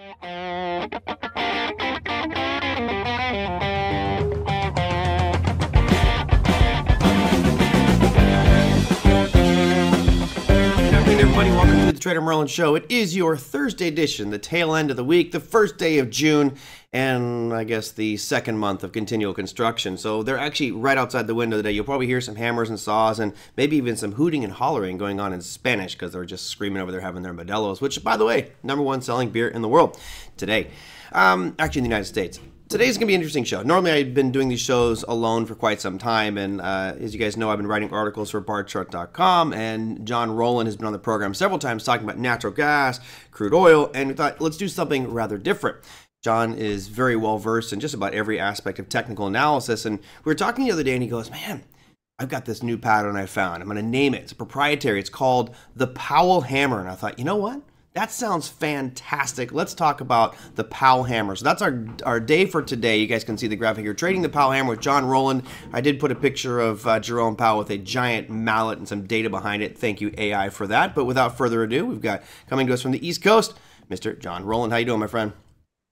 Uh-oh. Everybody. Welcome to the Trader Merlin Show. It is your Thursday edition, the tail end of the week, the first day of June, and I guess the second month of continual construction. So they're actually right outside the window today. You'll probably hear some hammers and saws and maybe even some hooting and hollering going on in Spanish because they're just screaming over there having their Modelos, which, by the way, number one selling beer in the world today. Um, actually, in the United States today's gonna be an interesting show. Normally, I've been doing these shows alone for quite some time, and uh, as you guys know, I've been writing articles for BarChart.com, and John Rowland has been on the program several times talking about natural gas, crude oil, and we thought let's do something rather different. John is very well versed in just about every aspect of technical analysis, and we were talking the other day, and he goes, "Man." I've got this new pattern I found. I'm going to name it. It's proprietary. It's called the Powell Hammer. And I thought, you know what? That sounds fantastic. Let's talk about the Powell Hammer. So that's our, our day for today. You guys can see the graphic here. Trading the Powell Hammer with John Rowland. I did put a picture of uh, Jerome Powell with a giant mallet and some data behind it. Thank you, AI, for that. But without further ado, we've got coming to us from the East Coast, Mr. John Rowland. How you doing, my friend?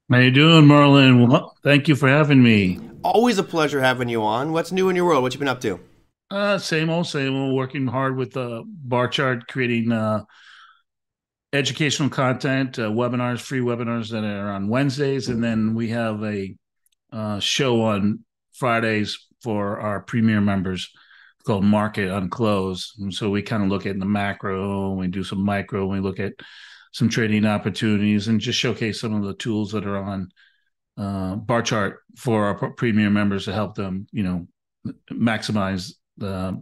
How you doing, Merlin? Well, thank you for having me. Always a pleasure having you on. What's new in your world? What you been up to? Uh, same old, same old. Working hard with the uh, bar chart, creating uh, – educational content, uh, webinars, free webinars that are on Wednesdays, and then we have a uh, show on Fridays for our premier members called Market on Close. And so we kind of look at the macro, we do some micro, we look at some trading opportunities, and just showcase some of the tools that are on uh, bar chart for our premier members to help them, you know, maximize the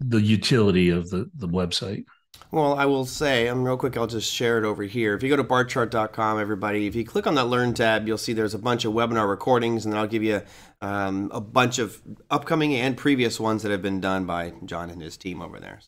the utility of the the website. Well, I will say, I'm um, real quick, I'll just share it over here. If you go to barchart.com, everybody, if you click on that Learn tab, you'll see there's a bunch of webinar recordings, and then I'll give you um, a bunch of upcoming and previous ones that have been done by John and his team over there.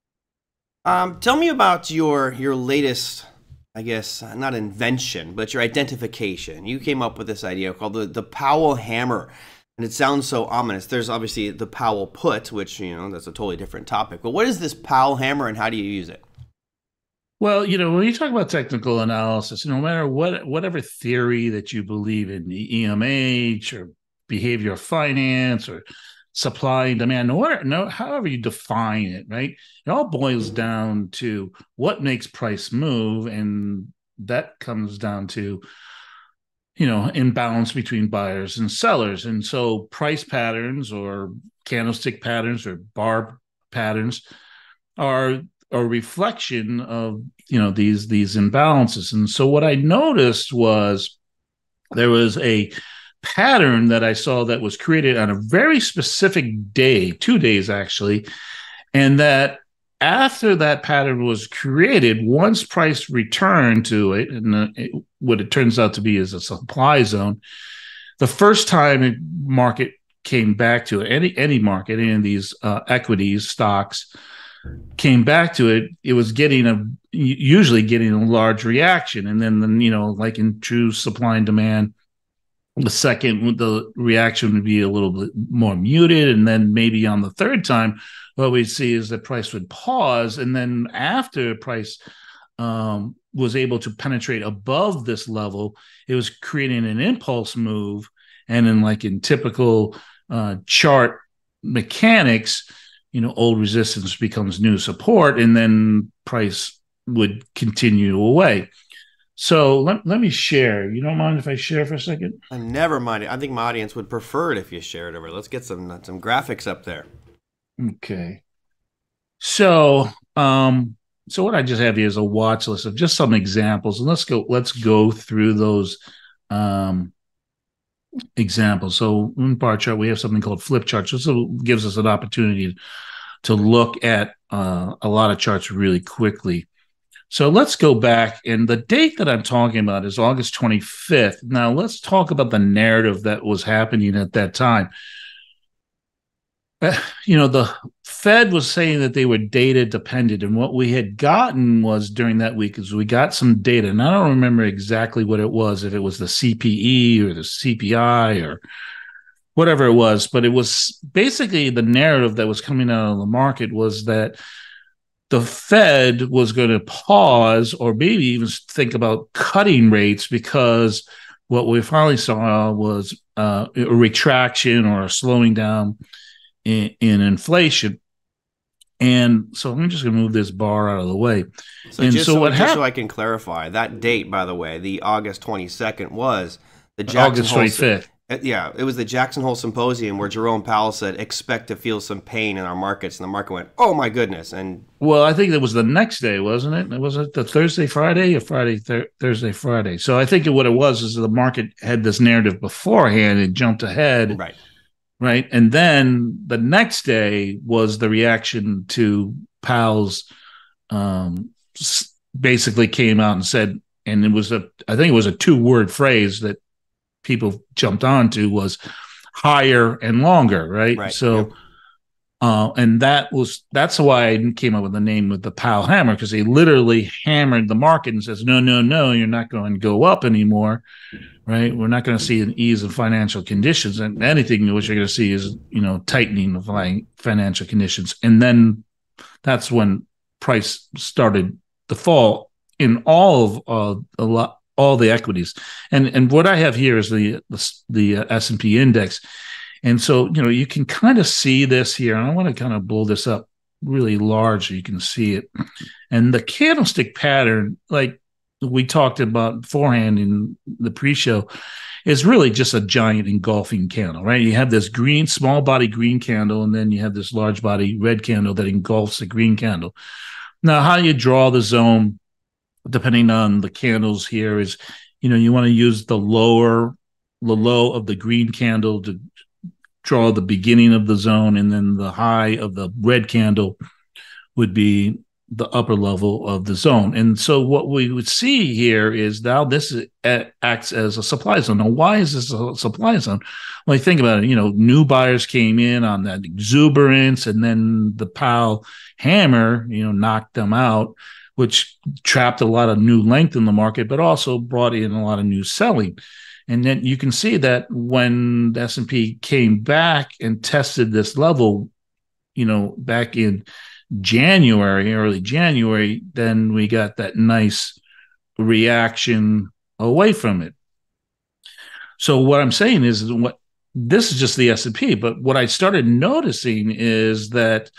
Um, tell me about your your latest, I guess, not invention, but your identification. You came up with this idea called the, the Powell Hammer and it sounds so ominous. There's obviously the Powell put, which you know that's a totally different topic. But what is this Powell hammer, and how do you use it? Well, you know, when you talk about technical analysis, no matter what whatever theory that you believe in, the EMH or behavioral finance or supply and demand, no, matter, no, however you define it, right? It all boils down to what makes price move, and that comes down to you know imbalance between buyers and sellers, and so price patterns or candlestick patterns or bar patterns are a reflection of you know these these imbalances. And so what i noticed was there was a pattern that i saw that was created on a very specific day two days actually and that after that pattern was created once price returned to it and uh, it, what it turns out to be is a supply zone the first time market came back to it any any market any of these uh, equities stocks came back to it, it was getting a usually getting a large reaction, and then the, you know, like in true supply and demand, the second the reaction would be a little bit more muted, and then maybe on the third time, what we'd see is that price would pause, and then after price um, was able to penetrate above this level, it was creating an impulse move, and then like in typical uh, chart mechanics you know old resistance becomes new support and then price would continue away. So let, let me share. You don't mind if i share for a second? I never mind i think my audience would prefer it if you share it over. Let's get some some graphics up there. Okay. So um so what i just have here is a watch list of just some examples and let's go let's go through those um examples. So in bar chart, we have something called flip charts. This gives us an opportunity to look at uh, a lot of charts really quickly. So let's go back. And the date that I'm talking about is August 25th. Now let's talk about the narrative that was happening at that time. You know, the Fed was saying that they were data dependent. And what we had gotten was during that week is we got some data. And I don't remember exactly what it was, if it was the CPE or the CPI or whatever it was, but it was basically the narrative that was coming out of the market was that the Fed was going to pause or maybe even think about cutting rates because what we finally saw was uh, a retraction or a slowing down in, in, inflation. And so I'm just going to move this bar out of the way. So and just so, so what so I can clarify, that date, by the way, the August 22nd was the Jackson August 25th. Uh, yeah, it was the Jackson Hole Symposium where Jerome Powell said, "Expect to feel some pain in our markets," and the market went, "Oh my goodness!" And well, I think it was the next day, wasn't it? It was it the Thursday, Friday, or Friday, th- Thursday, Friday. So I think what it was is the market had this narrative beforehand and jumped ahead, right? Right, and then the next day was the reaction to Powell's, um, basically came out and said, and it was a, I think it was a two word phrase that people jumped onto was higher and longer, right? right. So, yep. Uh, and that was that's why I came up with the name of the Powell Hammer because he literally hammered the market and says, "No, no, no, you're not going to go up anymore." Right? We're not going to see an ease of financial conditions, and anything which you're going to see is, you know, tightening of financial conditions, and then that's when price started to fall in all of uh, a lot all the equities. And and what I have here is the the, the uh, S and P index. And so you know you can kind of see this here. And I want to kind of blow this up really large so you can see it. And the candlestick pattern, like we talked about beforehand in the pre-show, is really just a giant engulfing candle, right? You have this green, small body green candle, and then you have this large body red candle that engulfs the green candle. Now, how you draw the zone depending on the candles here is you know you want to use the lower the low of the green candle to draw the beginning of the zone and then the high of the red candle would be the upper level of the zone. And so what we would see here is now this is, acts as a supply zone. Now why is this a supply zone? Well you think about it you know new buyers came in on that exuberance and then the powell hammer you know knocked them out which trapped a lot of new length in the market, but also brought in a lot of new selling. And then you can see that when the S&P came back and tested this level, you know, back in January, early January, then we got that nice reaction away from it. So what I'm saying is what this is just the S&P, but what I started noticing is that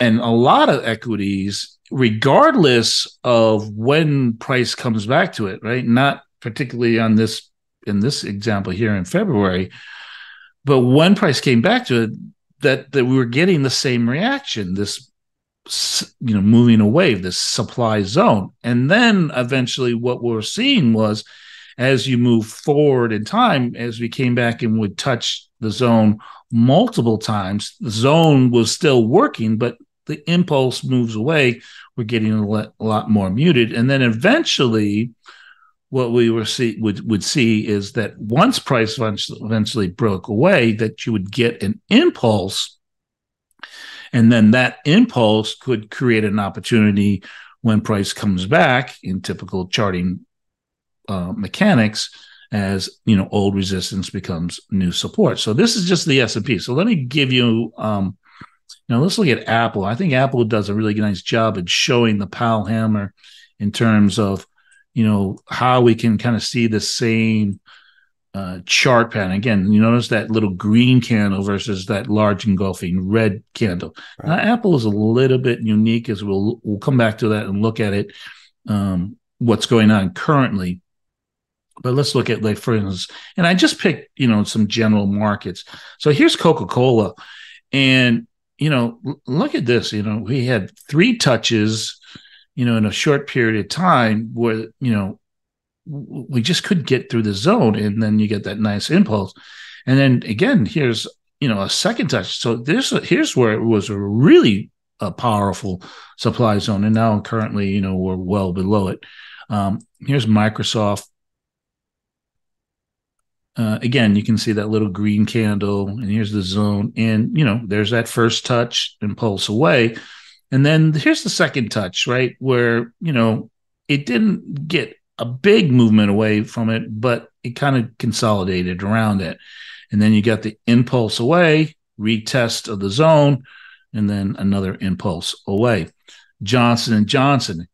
and a lot of equities regardless of when price comes back to it, right? Not particularly on this in this example here in February, but when price came back to it, that that we were getting the same reaction, this you know moving away, this supply zone, and then eventually what we're seeing was as you move forward in time, as we came back and would touch the zone multiple times, the zone was still working, but the impulse moves away, we're getting a lot, more muted. And then eventually, what we were see would would see is that once price eventually broke away, that you would get an impulse, and then that impulse could create an opportunity when price comes back in typical charting uh, mechanics as you know old resistance becomes new support. So this is just the s&p so let me give you um, now let's look at Apple. I think Apple does a really nice job at showing the Powell hammer in terms of, you know, how we can kind of see the same uh, chart pattern. Again, you notice that little green candle versus that large engulfing red candle. Right. Now, Apple is a little bit unique, as we'll we'll come back to that and look at it. Um, what's going on currently? But let's look at like for instance, and I just picked you know some general markets. So here's Coca Cola, and you know, look at this. You know, we had three touches, you know, in a short period of time where, you know, we just couldn't get through the zone. And then you get that nice impulse. And then again, here's, you know, a second touch. So this, here's where it was a really a powerful supply zone. And now currently, you know, we're well below it. Um, here's Microsoft uh, again, you can see that little green candle, and here's the zone. And, you know, there's that first touch and pulse away. And then here's the second touch, right? Where, you know, it didn't get a big movement away from it, but it kind of consolidated around it. And then you got the impulse away, retest of the zone, and then another impulse away. Johnson and Johnson,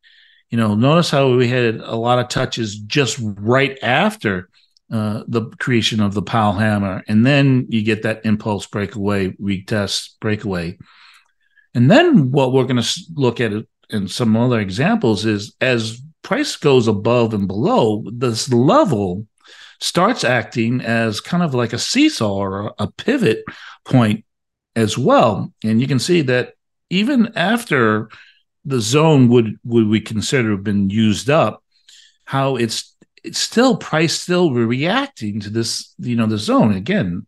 you know, notice how we had a lot of touches just right after uh, the creation of the Powell hammer, and then you get that impulse breakaway, retest breakaway, and then what we're going to look at in some other examples is as price goes above and below, this level starts acting as kind of like a seesaw or a pivot point as well, and you can see that even after the zone would would we consider have been used up, how it's it's still price still reacting to this, you know, the zone. Again,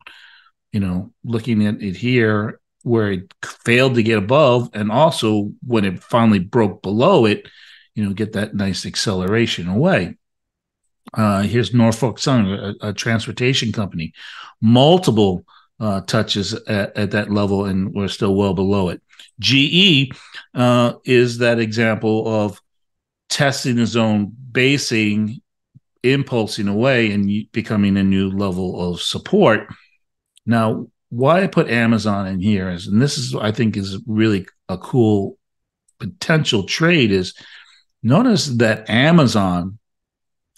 you know, looking at it here where it failed to get above, and also when it finally broke below it, you know, get that nice acceleration away. Uh, here's Norfolk Southern, a, a transportation company, multiple uh, touches at, at, that level, and we're still well below it. GE uh, is that example of testing the zone, basing, impulsing away, and becoming a new level of support. Now, why I put Amazon in here is, and this is I think is really a cool potential trade is notice that Amazon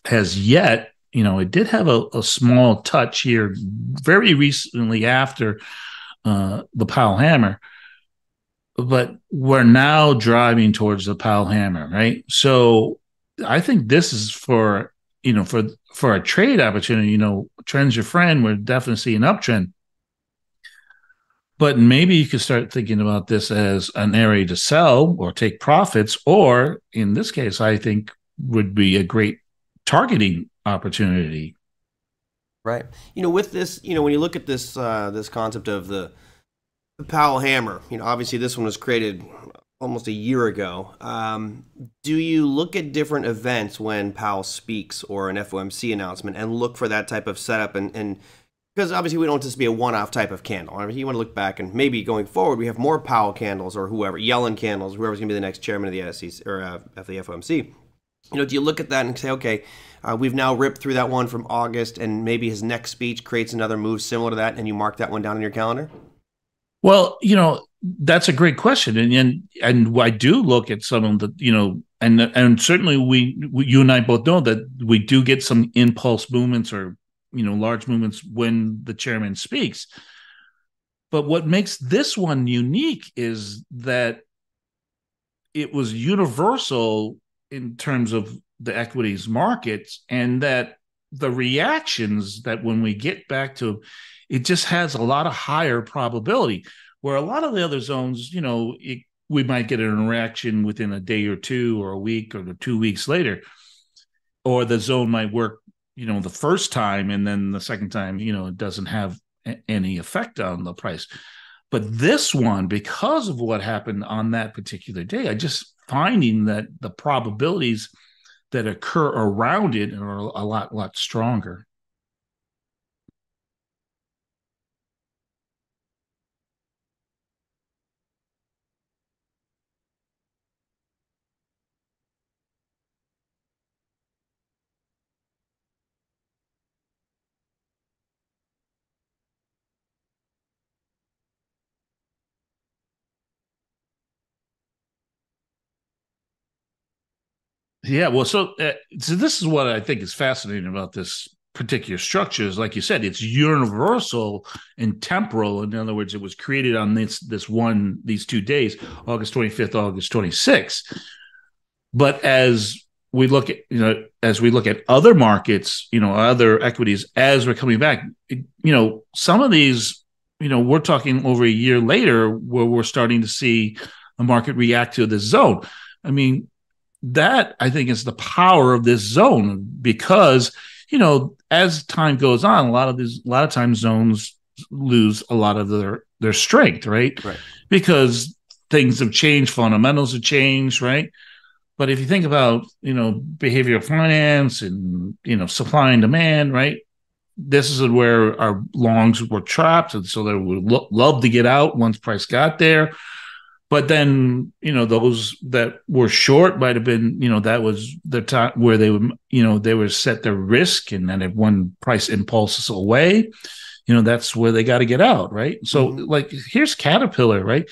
has yet, you know, it did have a, a small touch here very recently after uh, the Powell Hammer, but we're now driving towards the Powell hammer, right? So I think this is for you know for for a trade opportunity. You know, trends your friend. We're definitely seeing uptrend, but maybe you could start thinking about this as an area to sell or take profits, or in this case, I think would be a great targeting opportunity. Right. You know, with this, you know, when you look at this uh, this concept of the the Powell Hammer. You know, obviously this one was created almost a year ago. Um, do you look at different events when Powell speaks or an FOMC announcement and look for that type of setup and, and because obviously we don't want this to be a one-off type of candle. I mean, you want to look back and maybe going forward we have more Powell candles or whoever, Yellen candles, whoever's going to be the next chairman of the SEC or uh, of the FOMC. You know, do you look at that and say, okay, uh, we've now ripped through that one from August, and maybe his next speech creates another move similar to that, and you mark that one down on your calendar? Well, you know, that's a great question, and and and I do look at some of the, you know, and and certainly we, we, you and I both know that we do get some impulse movements or you know large movements when the chairman speaks. But what makes this one unique is that it was universal in terms of the equities markets, and that the reactions that when we get back to it just has a lot of higher probability. Where a lot of the other zones, you know, it, we might get an reaction within a day or two or a week or two weeks later, or the zone might work, you know, the first time and then the second time, you know, it doesn't have a- any effect on the price. But this one, because of what happened on that particular day, I just finding that the probabilities that occur around it are a lot, lot stronger. Yeah, well, so uh, so this is what I think is fascinating about this particular structure is like you said it's universal and temporal. In other words it was created on this this one these two days august 25th august 26th but as we look at you know as we look at other markets you know other equities as we're coming back you know some of these you know we're talking over a year later where we're starting to see a market react to this zone. I mean that I think is the power of this zone because you know as time goes on, a lot of these a lot of times zones lose a lot of their their strength, right? Right. Because things have changed, fundamentals have changed, right? But if you think about you know behavioral finance and you know supply and demand, right? This is where our longs were trapped, and so they would lo- love to get out once price got there but then you know those that were short might have been you know that was the time where they would you know they would set their risk and then if one price impulses away you know that's where they got to get out right so mm-hmm. like here's caterpillar right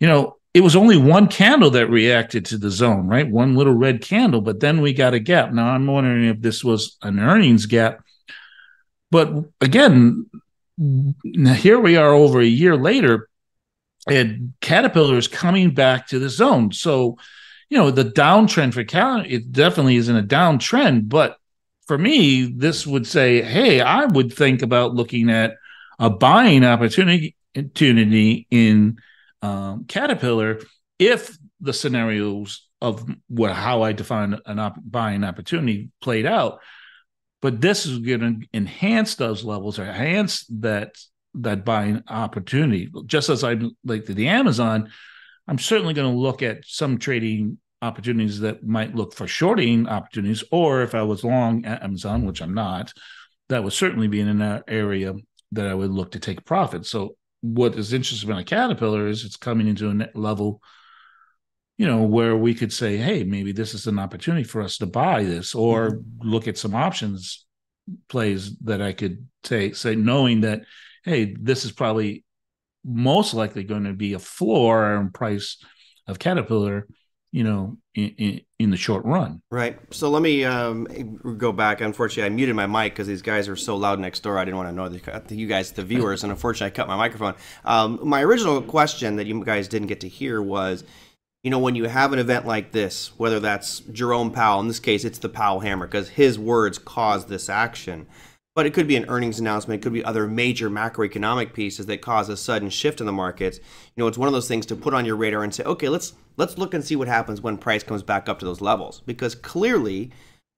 you know, it was only one candle that reacted to the zone, right? One little red candle, but then we got a gap. Now I'm wondering if this was an earnings gap. But again, here we are over a year later, and Caterpillar is coming back to the zone. So, you know, the downtrend for Cal, it definitely isn't a downtrend. But for me, this would say, hey, I would think about looking at a buying opportunity opportunity in um, Caterpillar if the scenarios of what how I define an op- buying opportunity played out. But this is going to enhance those levels or enhance that that buying opportunity. Just as I like the Amazon, I'm certainly going to look at some trading opportunities that might look for shorting opportunities, or if I was long Amazon, which I'm not, that would certainly be in an area that I would look to take profit. So what is interesting about a Caterpillar is it's coming into a level, you know, where we could say, hey, maybe this is an opportunity for us to buy this, or look at some options plays that I could take, say, knowing that, hey, this is probably most likely going to be a floor in price of Caterpillar you know, in, in, in, the short run. Right. So let me um, go back. Unfortunately, I muted my mic because these guys are so loud next door. I didn't want to know the, you guys, the viewers, and unfortunately, I cut my microphone. Um, my original question that you guys didn't get to hear was, you know, when you have an event like this, whether that's Jerome Powell, in this case, it's the Powell hammer because his words caused this action but it could be an earnings announcement. It could be other major macroeconomic pieces that cause a sudden shift in the markets. You know, it's one of those things to put on your radar and say, okay, let's let's look and see what happens when price comes back up to those levels. Because clearly,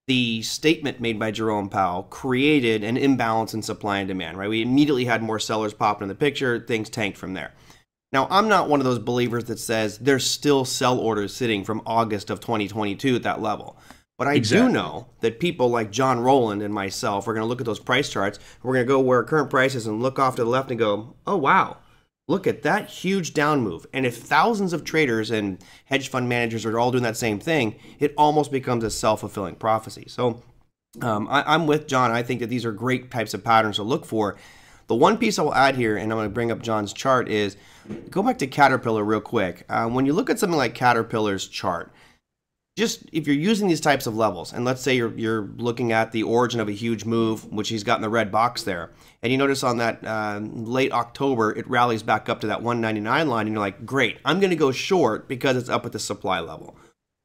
the statement made by Jerome Powell created an imbalance in supply and demand. Right, we immediately had more sellers popping in the picture. Things tanked from there. Now, I'm not one of those believers that says there's still sell orders sitting from August of 2022 at that level. But I exactly. do know that people like John Rowland and myself are going to look at those price charts. We're going to go where current prices and look off to the left and go, oh, wow, look at that huge down move. And if thousands of traders and hedge fund managers are all doing that same thing, it almost becomes a self fulfilling prophecy. So um, I, I'm with John. I think that these are great types of patterns to look for. The one piece I will add here, and I'm going to bring up John's chart, is go back to Caterpillar real quick. Uh, when you look at something like Caterpillar's chart, just if you're using these types of levels, and let's say you're, you're looking at the origin of a huge move, which he's got in the red box there, and you notice on that uh, late October, it rallies back up to that 199 line, and you're like, great, I'm going to go short because it's up at the supply level.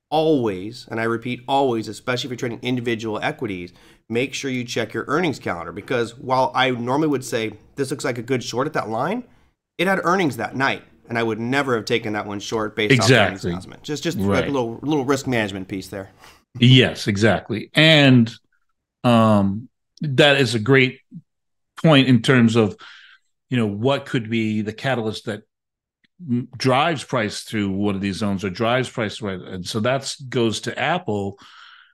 Always, and I repeat, always, especially if you're trading individual equities, make sure you check your earnings calendar because while I normally would say this looks like a good short at that line, it had earnings that night and I would never have taken that one short based exactly. off the announcement. Just just right. like a little little risk management piece there. yes, exactly, and um, that is a great point in terms of you know what could be the catalyst that drives price through one of these zones or drives price right, and so that goes to Apple.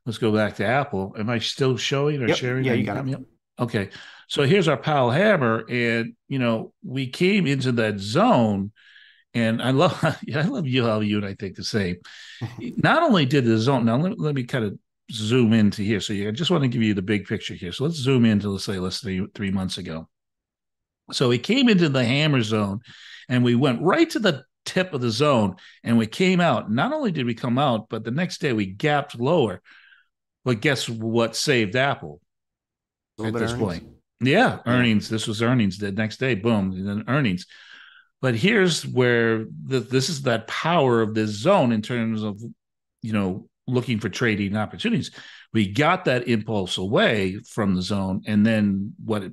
Let's go back to Apple. Am I still showing or yep. sharing? Yeah, you got it. Okay. So here's our Powell hammer, and you know we came into that zone and I love, I love you how you and I think the same. Not only did the zone, now let, let me kind of zoom into here. So I just want to give you the big picture here. So let's zoom into, let's say, let's three, three months ago. So we came into the hammer zone and we went right to the tip of the zone and we came out. Not only did we come out, but the next day we gapped lower. But guess what saved Apple at this earnings. point? Yeah, earnings. This was earnings. The next day, boom, then earnings. But here's where the, this is that power of this zone in terms of, you know, looking for trading opportunities. We got that impulse away from the zone, and then what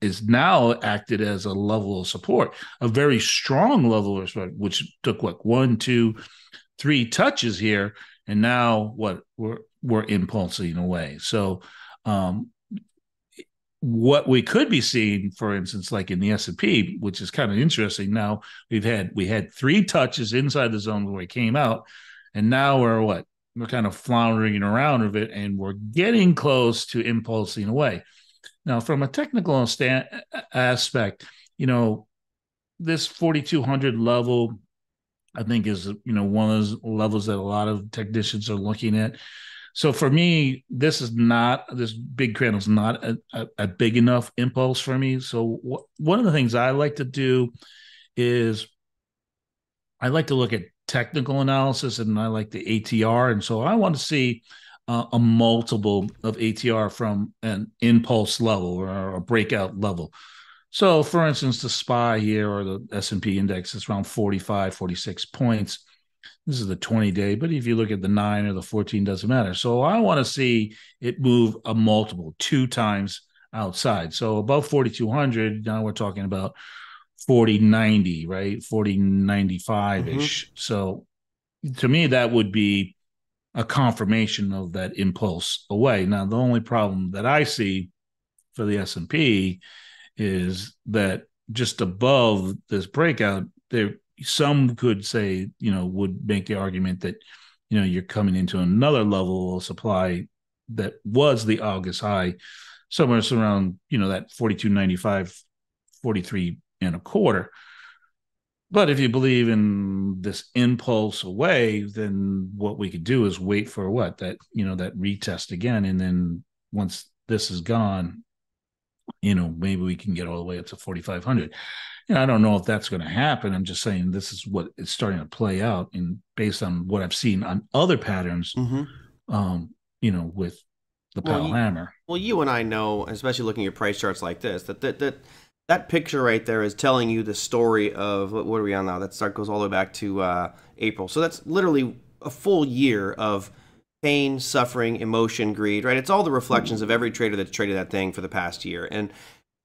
is now acted as a level of support, a very strong level of support, which took what one, two, three touches here, and now what we're we're impulsing away. So um, what we could be seeing, for instance, like in the S and P, which is kind of interesting. Now we've had we had three touches inside the zone where it came out, and now we're what we're kind of floundering around of it, and we're getting close to impulsing away. Now, from a technical stand, aspect, you know, this 4200 level, I think is you know one of those levels that a lot of technicians are looking at. So for me, this is not this big candle is not a, a, a, big enough impulse for me. So one of the things I like to do is I like to look at technical analysis and I like the ATR. And so I want to see uh, a multiple of ATR from an impulse level or a breakout level. So for instance, the SPY here or the S&P index is around 45, 46 points. This is the 20 day, but if you look at the nine or the 14, doesn't matter. So I want to see it move a multiple two times outside. So above 4,200, now we're talking about 4090, right? 4095 ish. Mm-hmm. So to me, that would be a confirmation of that impulse away. Now, the only problem that I see for the S&P is that just above this breakout, there some could say, you know, would make the argument that, you know, you're coming into another level of supply that was the August high, somewhere around, you know, that 42.95, 43 and a quarter. But if you believe in this impulse away, then what we could do is wait for what that, you know, that retest again. And then once this is gone, you know, maybe we can get all the way up to 4,500 and I don't know if that's going to happen. I'm just saying this is what is starting to play out, and based on what I've seen on other patterns, mm-hmm. um, you know, with the well, you, hammer. Well, you and I know, especially looking at price charts like this, that that that that picture right there is telling you the story of what, what are we on now? That start goes all the way back to uh, April. So that's literally a full year of pain, suffering, emotion, greed, right? It's all the reflections of every trader that's traded that thing for the past year. And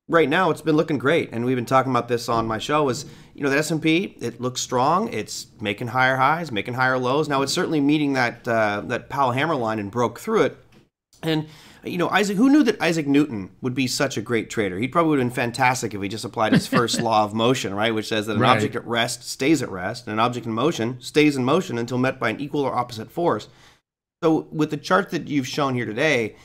right now, it's been looking great. And we've been talking about this on my show. Is you know the S and P it looks strong. It's making higher highs, making higher lows. Now it's certainly meeting that uh, that Powell hammer line and broke through it. And you know, Isaac, who knew that Isaac Newton would be such a great trader? He probably would have been fantastic if he just applied his first law of motion, right? Which says that an right. object at rest stays at rest, and an object in motion stays in motion until met by an equal or opposite force. So, with the chart that you've shown here today,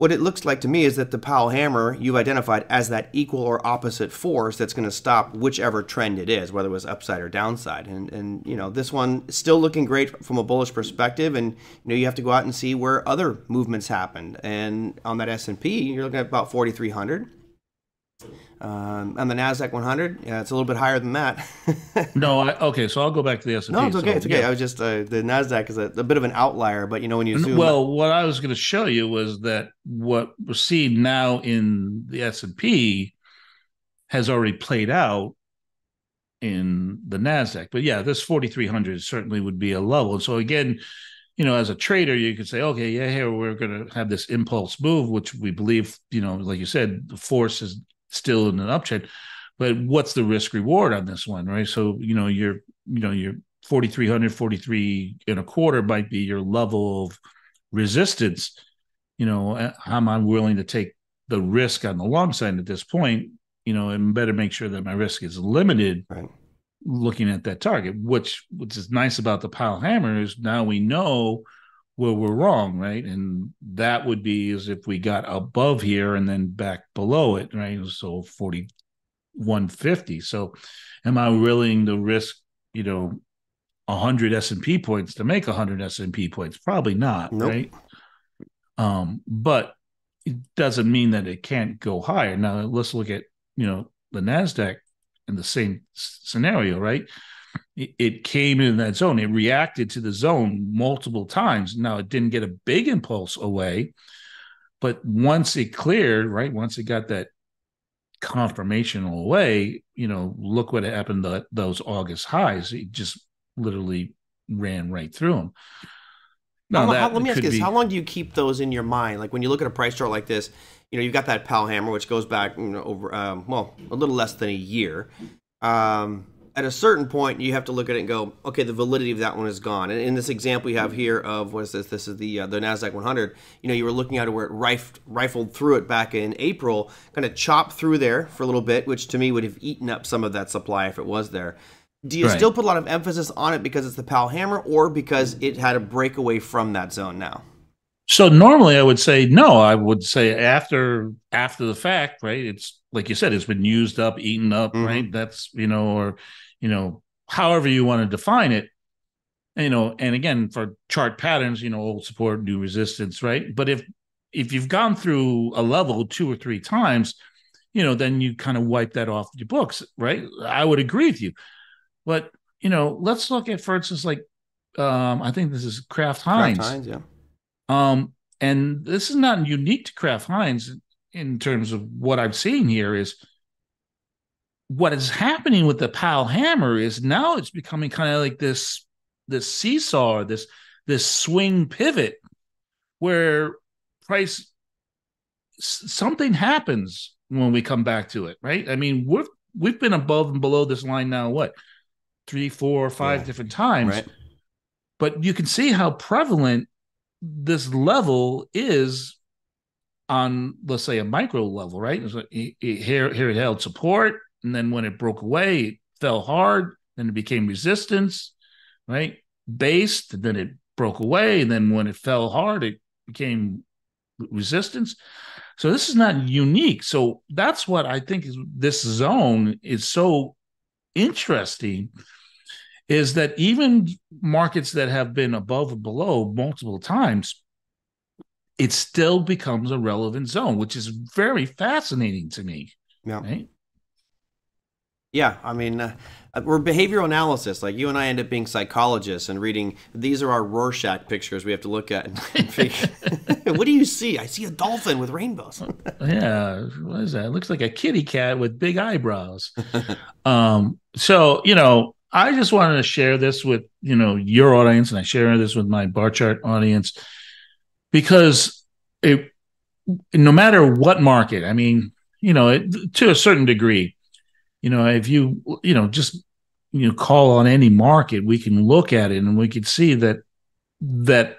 what it looks like to me is that the Powell hammer you've identified as that equal or opposite force that's going to stop whichever trend it is, whether it was upside or downside. And and you know this one still looking great from a bullish perspective, and you know you have to go out and see where other movements happened. And on that S and P, you're looking at about 4,300. Um, on the Nasdaq 100, yeah, it's a little bit higher than that. no, I, okay, so I'll go back to the S&P. No, it's okay. So, it's okay. Yeah. I was just uh, the Nasdaq is a, a, bit of an outlier, but you know when you zoom. Well, what I was going to show you was that what we're seeing now in the S&P has already played out in the Nasdaq. But yeah, this 4300 certainly would be a level. So again, you know, as a trader, you could say, okay, yeah, here we're going to have this impulse move, which we believe, you know, like you said, the force is still in an uptrend. But what's the risk reward on this one, right? So, you know, you're, you know, you're 4,300, 43 and a quarter might be your level of resistance. You know, uh, am I willing to take the risk on the long side at this point? You know, and better make sure that my risk is limited. Right looking at that target, which which is nice about the Powell hammer is now we know where we're wrong, right? And that would be as if we got above here and then back below it, right? So 4150. So am I willing to risk, you know, 100 S&P points to make 100 S&P points? Probably not, nope. right? Um, but it doesn't mean that it can't go higher. Now let's look at, you know, the Nasdaq in the same scenario, right? It came in that zone. It reacted to the zone multiple times. Now it didn't get a big impulse away, but once it cleared, right, once it got that confirmation away, you know, look what happened to those August highs. It just literally ran right through them. Now, how, how, let me ask you this: be, How long do you keep those in your mind? Like when you look at a price chart like this, you know, you've got that Powell hammer, which goes back you know, over um, well a little less than a year. Um, at a certain point, you have to look at it and go, okay, the validity of that one is gone. And in this example you have here of what is this? This is the uh, the Nasdaq 100. You know, you were looking at it where it rif- rifled through it back in April, kind of chopped through there for a little bit, which to me would have eaten up some of that supply if it was there. Do you right. still put a lot of emphasis on it because it's the Powell hammer, or because it had a breakaway from that zone now? So normally I would say no. I would say after after the fact, right? It's like you said, it's been used up, eaten up, mm-hmm. right? That's you know, or you know, however you want to define it. And, you know, and again for chart patterns, you know, old support, new resistance, right? But if if you've gone through a level two or three times, you know, then you kind of wipe that off your books, right? I would agree with you. But you know, let's look at, for instance, like um, I think this is Kraft Heinz. Kraft Heinz, yeah. Um, and this is not unique to Kraft Heinz in terms of what I've seen here is what is happening with the Powell Hammer is now it's becoming kind of like this this seesaw, this this swing pivot where price something happens when we come back to it, right? I mean, we've we've been above and below this line now, what three, four, five yeah. different times. Right. But you can see how prevalent this level is on, let's say, a micro level, right? It, here, here it held support, and then when it broke away, it fell hard. Then it became resistance, right? Based, and then it broke away, and then when it fell hard, it became resistance. So this is not unique. So that's what I think is this zone is so interesting is that even markets that have been above and below multiple times, it still becomes a relevant zone, which is very fascinating to me. Yeah. Right? Yeah, I mean, uh, uh we're behavioral analysis. Like you and I end up being psychologists and reading. These are our Rorschach pictures we have to look at. And what do you see? I see a dolphin with rainbows. yeah, what is that? It looks like a kitty cat with big eyebrows. um, so you know, I just wanted to share this with you know your audience, and I share this with my bar chart audience because it, no matter what market, I mean, you know, it, to a certain degree, you know, if you you know just you know call on any market, we can look at it and we can see that that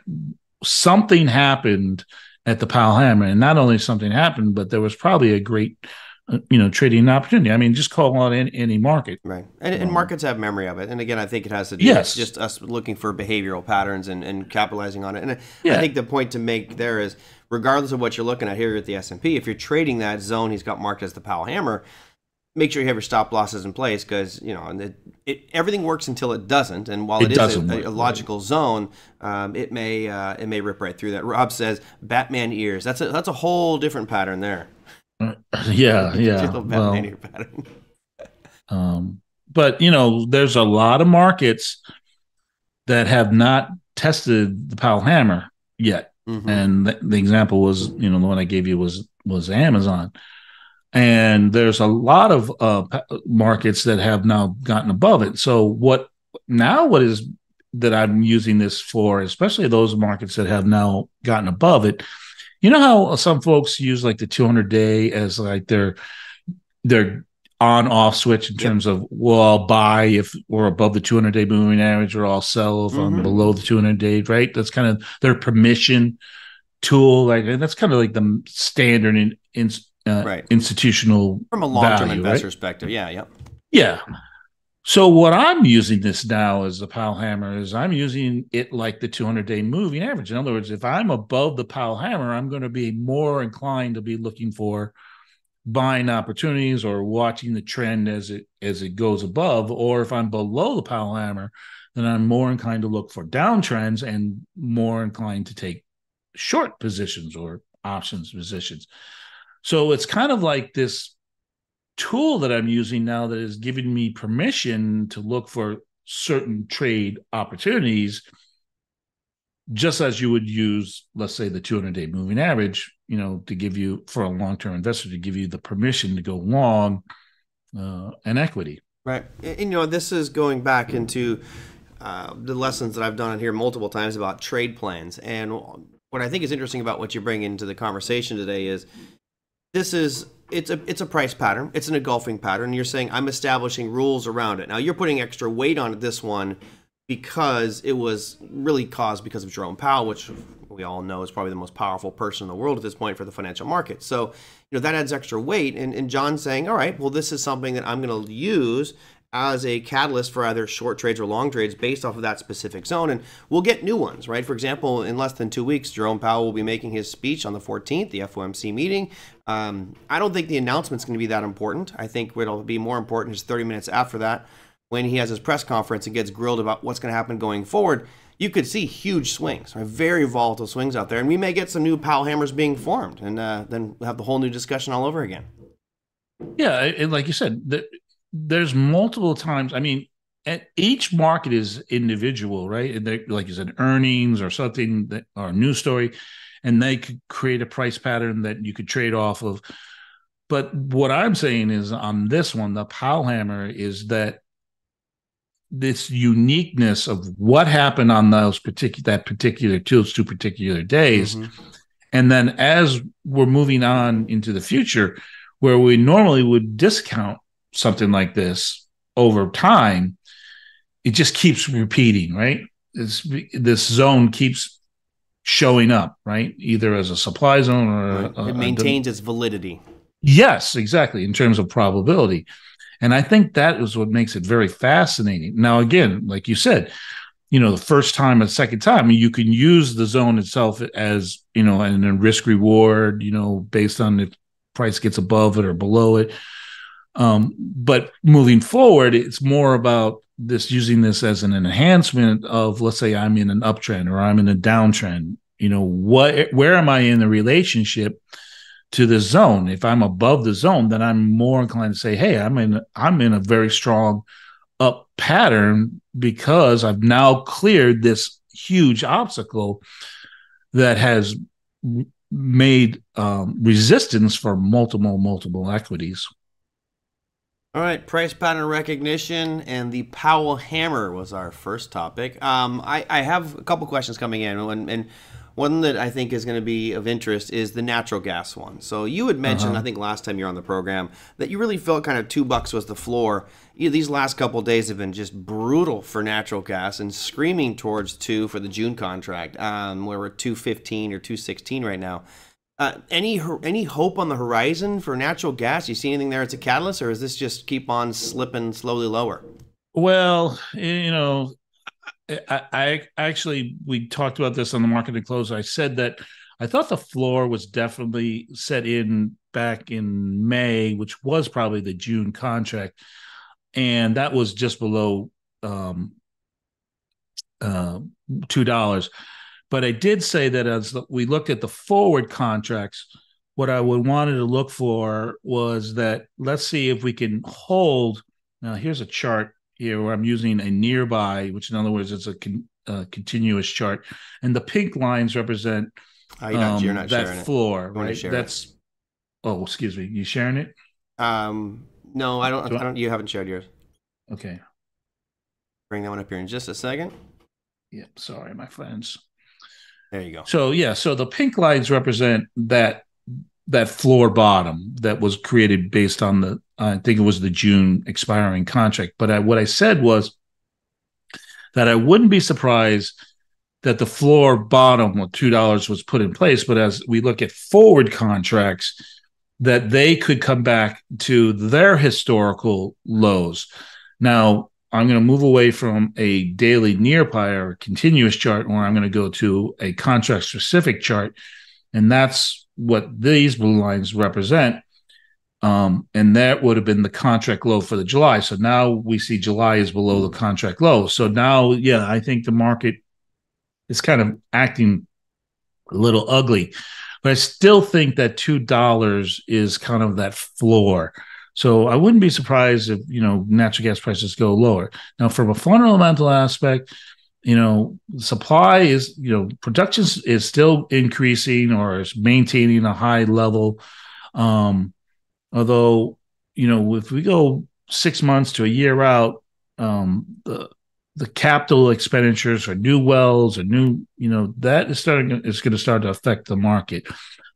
something happened at the Powell Hammer, and not only something happened, but there was probably a great uh, you know trading opportunity. I mean, just call on any, any market. Right, and, and, markets have memory of it. And again, I think it has to do yes. just us looking for behavioral patterns and, and capitalizing on it. And yeah. I think the point to make there is, regardless of what you're looking at here at the S and P, if you're trading that zone, he's got marked as the Powell Hammer. Make sure you have your stop losses in place because you know it, it, everything works until it doesn't. And while it, it is a, a, logical right. zone, um, it may uh, it may rip right through that. Rob says Batman ears. That's a that's a whole different pattern there. yeah, yeah. batman Well, um, but you know, there's a lot of markets that have not tested the Powell Hammer yet, mm-hmm. and the, the, example was, you know, the one I gave you was was Amazon, and there's a lot of uh, markets that have now gotten above it. So what now? What is that I'm using this for, especially those markets that have now gotten above it, you know how some folks use like the 200 day as like their their on off switch in terms yep. of well I'll buy if we're above the 200 day moving average or I'll sell if mm-hmm. I'm below the 200 day right that's kind of their permission tool like that's kind of like the standard in, in uh, right. institutional from a long-term investor right? perspective yeah yep yeah so what I'm using this now as the Powell hammer is I'm using it like the 200 day moving average. In other words, if I'm above the Powell hammer, I'm going to be more inclined to be looking for buying opportunities or watching the trend as it as it goes above. Or if I'm below the Powell hammer, then I'm more inclined to look for downtrends and more inclined to take short positions or options positions. So it's kind of like this tool that I'm using now that is giving me permission to look for certain trade opportunities, just as you would use, let's say, the 200 day moving average, you know, to give you, for a long term investor, to give you the permission to go long uh, an equity. Right. And, you know, this is going back into uh, the lessons that I've done here multiple times about trade plans. And what I think is interesting about what you bring into the conversation today is this is it's a it's a price pattern. It's an engulfing pattern. You're saying I'm establishing rules around it. Now you're putting extra weight on this one because it was really caused because of Jerome Powell, which we all know is probably the most powerful person in the world at this point for the financial market. So, you know, that adds extra weight. And, and John's saying, all right, well, this is something that I'm going to use as a catalyst for either short trades or long trades based off of that specific zone. And we'll get new ones, right? For example, in less than two weeks, Jerome Powell will be making his speech on the 14th, the FOMC meeting. Um, I don't think the announcement's going to be that important. I think what'll be more important is 30 minutes after that when he has his press conference and gets grilled about what's going to happen going forward. You could see huge swings, right? very volatile swings out there. And we may get some new Powell hammers being formed. And uh, then we'll have the whole new discussion all over again. Yeah. And like you said, the, there's multiple times. I mean, and each market is individual, right? And they like is an earnings or something that or a news story, and they could create a price pattern that you could trade off of. But what I'm saying is on this one, the Powell hammer is that this uniqueness of what happened on those particular that particular those two particular days. Mm-hmm. And then as we're moving on into the future, where we normally would discount something like this over time, it just keeps repeating, right? This this zone keeps showing up, right? Either as a supply zone or right. a, it maintains a, its validity. Yes, exactly. In terms of probability, and I think that is what makes it very fascinating. Now, again, like you said, you know, the first time and second time, you can use the zone itself as you know, and a risk reward, you know, based on if price gets above it or below it. Um, but moving forward, it's more about this using this as an enhancement of let's say I'm in an uptrend or I'm in a downtrend. You know, what where am I in the relationship to the zone? If I'm above the zone, then I'm more inclined to say, hey, I'm in I'm in a very strong up pattern because I've now cleared this huge obstacle that has made um, resistance for multiple multiple equities. All right, price pattern recognition and the Powell hammer was our first topic. Um, I, I have a couple questions coming in, and, and one that I think is going to be of interest is the natural gas one. So you had mentioned, uh-huh. I think last time you were on the program, that you really felt kind of two bucks was the floor. You know, these last couple days have been just brutal for natural gas and screaming towards two for the June contract, um, where we're two fifteen or two sixteen right now. Uh, any any hope on the horizon for natural gas? You see anything there as a catalyst, or is this just keep on slipping slowly lower? Well, you know, I, I actually we talked about this on the market and close. I said that I thought the floor was definitely set in back in May, which was probably the June contract, and that was just below um, uh, two dollars. But I did say that as we looked at the forward contracts, what I would wanted to look for was that let's see if we can hold. Now, here's a chart here where I'm using a nearby, which in other words, it's a, con, a continuous chart, and the pink lines represent oh, you're not, you're not that floor, right? That's it. oh, excuse me, you sharing it? Um, no, I don't. I don't. You haven't shared yours. Okay. Bring that one up here in just a second. Yep. Sorry, my friends. There you go. So yeah, so the pink lines represent that that floor bottom that was created based on the I think it was the June expiring contract. But I, what I said was that I wouldn't be surprised that the floor bottom of two dollars was put in place. But as we look at forward contracts, that they could come back to their historical lows. Now, I'm going to move away from a daily near nearby or continuous chart, or I'm going to go to a contract specific chart. And that's what these blue lines represent. Um, and that would have been the contract low for the July. So now we see July is below the contract low. So now, yeah, I think the market is kind of acting a little ugly, but I still think that $2 is kind of that floor. So I wouldn't be surprised if you know natural gas prices go lower. Now, from a fundamental aspect, you know, supply is you know production is still increasing or is maintaining a high level. Um, although you know, if we go six months to a year out, um, the the capital expenditures for new wells or new, you know, that is starting is going to start to affect the market.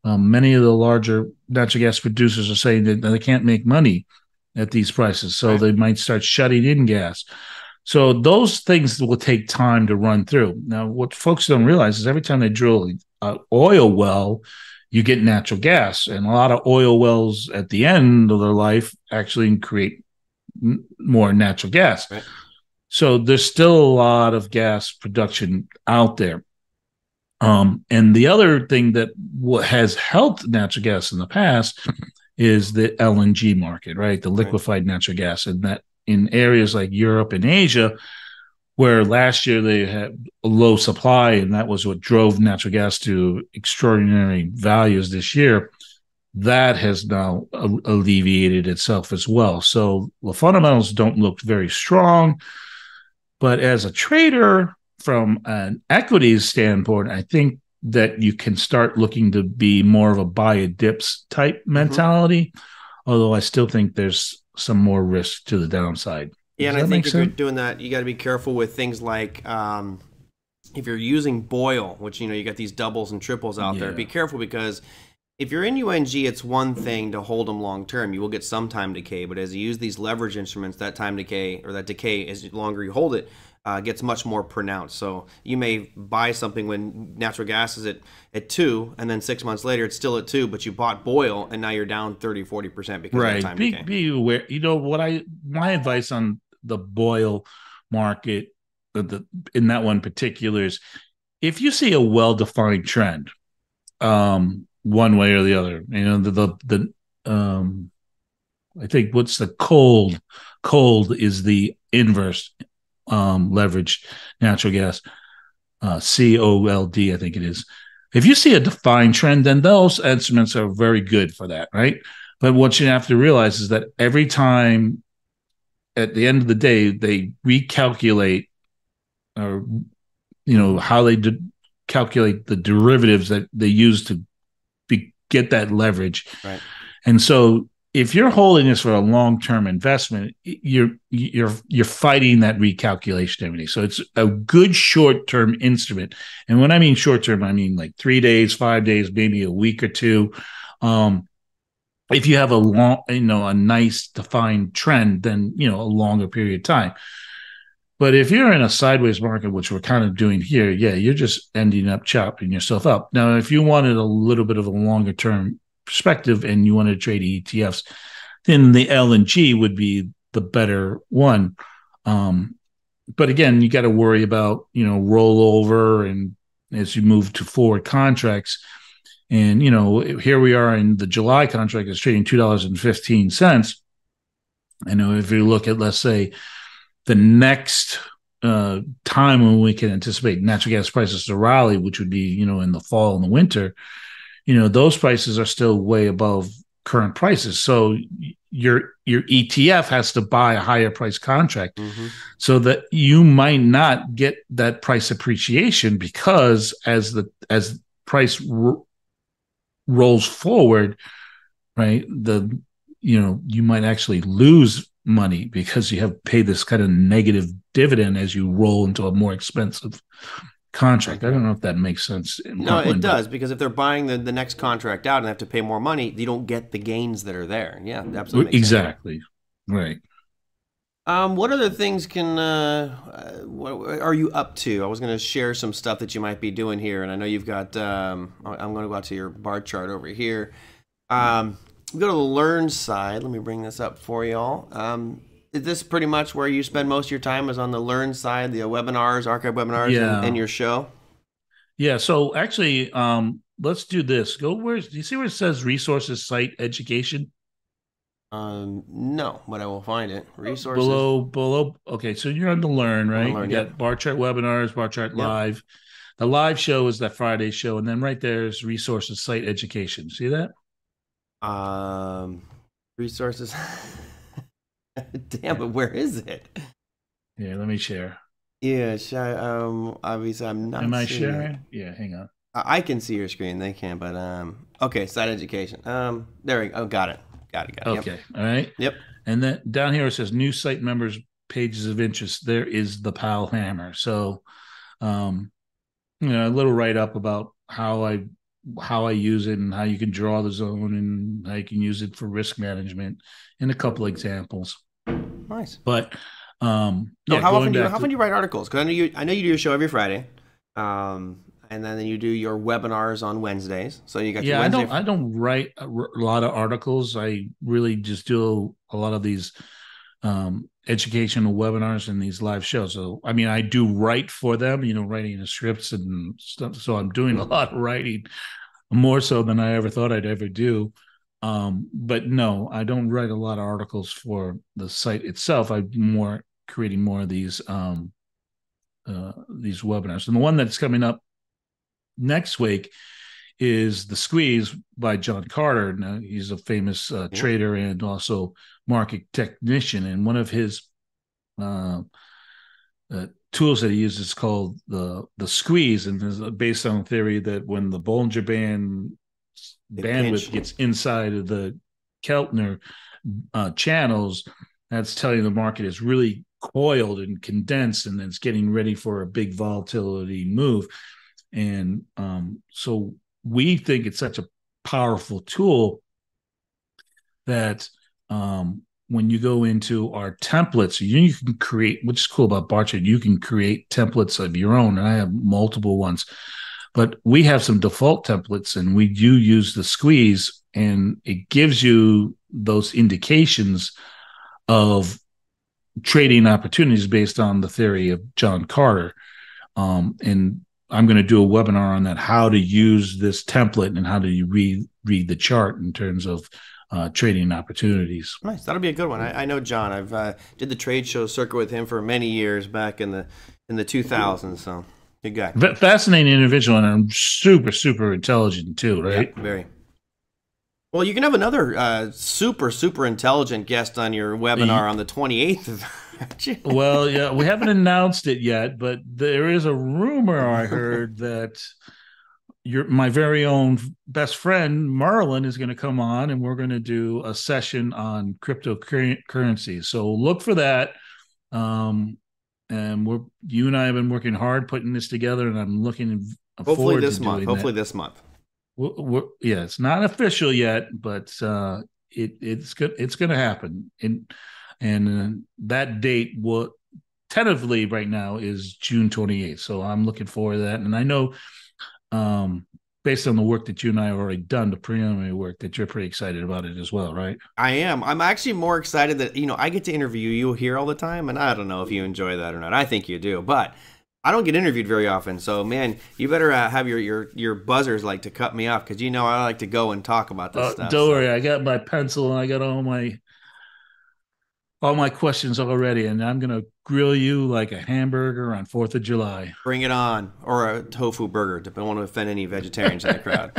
Um, many of the larger natural gas producers are saying that they can't make money at these prices, so right. they might start shutting in gas. So those things will take time to run through. Now, what folks don't realize is every time they drill an oil well, you get natural gas, and a lot of oil wells at the end of their life actually create more natural gas. Right. So there's still a lot of gas production out there. Um, and the other thing that has helped natural gas in the past is the LNG market, right? The liquefied natural gas, and that in areas like Europe and Asia, where last year they had a low supply, and that was what drove natural gas to extraordinary values this year. That has now alleviated itself as well. So the fundamentals don't look very strong. But as a trader, from an equities standpoint, I think that you can start looking to be more of a buy a dips type mm-hmm. mentality. Mm-hmm. Although I still think there's some more risk to the downside. Yeah, Does and I think if sense? you're doing that, you got to be careful with things like um, if you're using BOIL, which you know you got these doubles and triples out yeah. there. Be careful because if you're in UNG, it's one thing to hold them long term. You will get some time decay, but as you use these leverage instruments, that time decay or that decay, as longer you hold it, uh, gets much more pronounced. So you may buy something when natural gas is at, at two, and then six months later it's still at two, but you bought BOIL and now you're down 30, 40% because right. of time be, decay. Be aware. You know, what I, my advice on the BOIL market, the, the in that one particular is if you see a well defined trend, um, one way or the other, you know, the, the, the, um, I think what's the KOLD, KOLD is the inverse um, leveraged natural gas, uh, KOLD, I think it is. If you see a defined trend, then those instruments are very good for that, right? But what you have to realize is that every time at the end of the day, they recalculate or, you know, how they de- calculate the derivatives that they use to be, get that leverage. Right. And so if you're holding this for a long-term investment, you're you're you're fighting that recalculation everything. So it's a good short-term instrument. And when I mean short-term, I mean like three days, five days, maybe a week or two. Um, if you have a long, you know, a nice defined trend, then you know a longer period of time. But if you're in a sideways market, which we're kind of doing here, yeah, you're just ending up chopping yourself up. Now, if you wanted a little bit of a longer term perspective and you want to trade ETFs, then the UNG would be the better one. Um, but again, you got to worry about you know rollover and as you move to forward contracts. And you know, here we are in the July contract is trading two dollars and fifteen cents. I know if you look at let's say the next uh, time when we can anticipate natural gas prices to rally, which would be you know in the fall and the winter, you know those prices are still way above current prices so your your ETF has to buy a higher price contract mm-hmm. so that you might not get that price appreciation because as the as price ro- rolls forward right the you know you might actually lose money because you have paid this kind of negative dividend as you roll into a more expensive contract. I don't know if that makes sense. No, it does because if they're buying the, the next contract out and have to pay more money, you don't get the gains that are there. Yeah, absolutely. Exactly. Sense. Right. Um, what other things can uh, uh, what are you up to? I was going to share some stuff that you might be doing here, and I know you've got. Um, I'm going to go out to your Barchart over here. Um, go to the learn side. Let me bring this up for y'all. Um, is this pretty much where you spend most of your time is on the learn side, the webinars, archive webinars, yeah. and, and, your show? Yeah. So actually, um, let's do this. Go where do you see where it says resources site education? Um, no, but I will find it. Resources below below. Okay, so you're on the learn, right? Learn, you got yep. Barchart webinars, Barchart yep. live. The live show is that Friday show, and then right there is resources site education. See that? Um, resources. Damn, but where is it? Yeah, let me share. Yeah, um, obviously I'm not. Am I sharing? It. Yeah, hang on. I can see your screen. They can, but um, okay, side education. Um, there we go. Oh, got it. Got it. Got it. Okay. Yep. All right. Yep. And then down here it says new site members pages of interest. There is the Powell Hammer. So, um, you know, a little write up about how I how I use it and how you can draw the zone and how you can use it for risk management and a couple examples. Nice. But um, yeah, how often do you, how often do you write articles? Because I know you I know you do your show every Friday, um, and then you do your webinars on Wednesdays. So you got yeah. I don't I don't write a, lot of articles. I really just do a lot of these um, educational webinars and these live shows. So I mean, I do write for them. You know, writing the scripts and stuff. So I'm doing a lot of writing, more so than I ever thought I'd ever do. Um, but no, I don't write a lot of articles for the site itself. I'm more creating more of these um, uh, these webinars. And the one that's coming up next week is the Squeeze by John Carter. Now, he's a famous uh, trader and also market technician. And one of his uh, uh, tools that he uses is called the the squeeze, and is based on the theory that when the Bollinger Band bandwidth gets inside of the Keltner uh, channels, that's telling the market is really coiled and condensed, and it's getting ready for a big volatility move. And um, so we think it's such a powerful tool that um, when you go into our templates, you, you can create, which is cool about Barchart, you can create templates of your own. And I have multiple ones, but we have some default templates and we do use the squeeze and it gives you those indications of trading opportunities based on the theory of John Carter. Um, and I'm going to do a webinar on that, how to use this template and how do you read read the chart in terms of uh, trading opportunities. Nice, that'll be a good one. I, I know John. I've uh, did the trade show circuit with him for many years back in the in the 2000s. So good guy, fascinating individual, and I'm super super intelligent too. Right? Yeah, very. Well, you can have another uh, super super intelligent guest on your webinar on the 28th of well, yeah, we haven't announced it yet, but there is a rumor I heard that your my very own best friend Merlin is going to come on, and we're going to do a session on cryptocurrency. So look for that. Um, and we're you and I have been working hard putting this together, and I'm looking hopefully this month. Hopefully that. this month. We're, we're, yeah, it's not official yet, but uh, it it's good. It's going to happen. And and uh, that date will tentatively right now is June 28th. So I'm looking forward to that, and I know, um, based on the work that you and I have already done, the preliminary work, that you're pretty excited about it as well, right? I am. I'm actually more excited that you know I get to interview you here all the time, and I don't know if you enjoy that or not. I think you do, but. I don't get interviewed very often, so man, you better uh, have your, your your buzzers like to cut me off because you know I like to go and talk about this uh, stuff. Don't so. worry, I got my pencil and I got all my all my questions already, and I'm going to grill you like a hamburger on Fourth of July. Bring it on, or a tofu burger. Don't want to offend any vegetarians in the crowd.